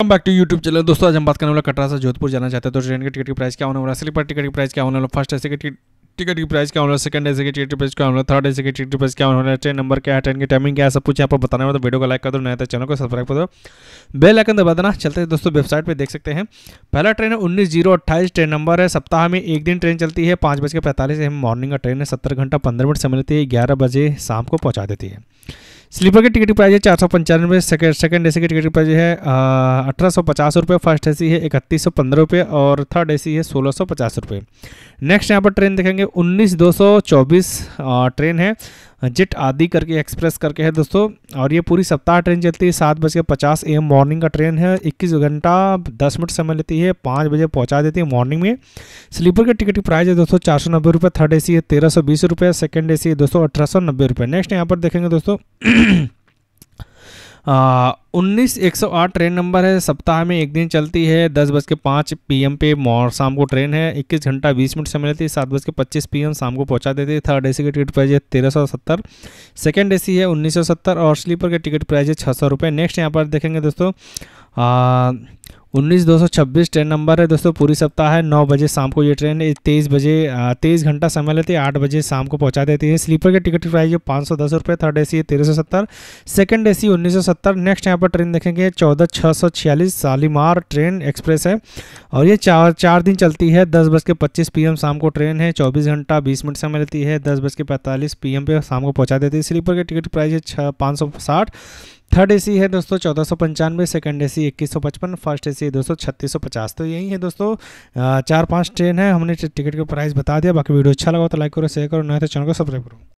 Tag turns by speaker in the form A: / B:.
A: Welcome back to YouTube channel दोस्तों, आज हम बात करने वाला कटरा से जोधपुर जाना चाहते हैं। तो ट्रेन के टिकट की प्राइस क्या होने वाला स्लीपर टिकट की प्राइस क्या होने वाला फ़र्स्ट ऐसे की टिकट की प्राइस क्या होने वाला सेकंड ऐसे की टिकट की प्राइस क्या होने वाला थर्ड ऐसे की टिकट की प्राइस क्या होने वाला ट्रेन नंबर क्या है? ट्रेन की टाइमिंग क्या है? सब कुछ यहाँ पर बताने वाला तो वीडियो को लाइक कर दो नया चैनल को सब्सक्राइब कर दो। बेल आइकन दबा देना। चलते हैं दोस्तों वेबसाइट पर देख सकते हैं। पहला ट्रेन है उन्नीस ज़ीरो अट्ठाईस। ट्रेन नंबर है। सप्ताह में एक दिन ट्रेन चलती है। पाँच बज के पैंतालीस एम मॉर्निंग का ट्रेन है। सत्तर घंटा पंद्रह मिनट समय लेती है। ग्यारह बजे शाम को पहुँचा देती है। स्लीपर की टिकट की प्राइस है चार सौ पंचानवे, सेकेंड सेकेंड ए सी की टिकट की प्राइस है अठारह सौ पचास रुपये, फ़र्स्ट ए सी है इकतीस सौ पंद्रह रुपये और थर्ड ए सी है सोलह सौ पचास रुपये। नेक्स्ट यहाँ पर ट्रेन देखेंगे, उन्नीस दो सौ चौबीस ट्रेन है, जिट आदि करके एक्सप्रेस करके है दोस्तों, और ये पूरी सप्ताह ट्रेन चलती है, सात बज के पचास ए एम मॉर्निंग का ट्रेन है, इक्कीस घंटा दस मिनट समय लेती है, पाँच बजे पहुँचा देती है मॉर्निंग में। स्लीपर की टिकट की प्राइस है दोस्तों, चार सौ नब्बे रुपये, थर्ड ए सी है तेरह सौ बीस रुपये, सेकेंड ए सी है दोस्तों, अठारह सौ नब्बे रुपये। नेक्स्ट यहाँ पर देखेंगे दोस्तों उन्नीस, एक सौ आठ ट्रेन नंबर है। सप्ताह में एक दिन चलती है। दस बज के पाँच पी एम पे मॉर शाम को ट्रेन है। इक्कीस घंटा बीस मिनट समय लेती है। सात बज के पच्चीस पी एम शाम को पहुँचा देती है। थर्ड ए सी की टिकट प्राइज़ है तेरह सौ सत्तर। सेकेंड ए सी है उन्नीस सौ सत्तर और स्लीपर के टिकट प्राइज है छः सौ रुपये नेक्स्ट यहाँ पर देखेंगे दोस्तों उन्नीस दो सौ छब्बीस ट्रेन नंबर है दोस्तों, पूरी सप्ताह है, नौ बजे शाम को ये ट्रेन तेईस बजे तेईस घंटा समय लेती है आठ बजे शाम को पहुँचा देती है। स्लीपर के टिकट प्राइस है पाँच सौ दस रुपये थर्ड ए सी है तेरह सौ सत्तर, सेकेंड ए सी उन्नीस सौ सत्तर, नेक्स्ट यहाँ पर ट्रेन देखेंगे, चौदह छः सौ छियालीस, शालीमार ट्रेन एक्सप्रेस है। और ये चार चार दिन चलती है, दस बज के पच्चीस पी एम शाम को ट्रेन है, चौबीस घंटा बीस मिनट समय लेती है, दस बज के पैंतालीस पी एम पे शाम को पहुँचा देती है। स्लीपर के टिकट प्राइस है छः पाँच सौ साठ थर्ड एसी है दोस्तों, चौदह सौ पंचानवे, सेकेंड ए सी इक्कीस सौ पचपन, फ़र्स्ट ए सी दोस्तों छत्तीस सौ पचास। तो यही है दोस्तों चार पाँच ट्रेन है, हमने टिकट का प्राइस बता दिया, बाकी वीडियो अच्छा लगा तो लाइक करो शेयर करो नए तो चैनल को सब्सक्राइब करो।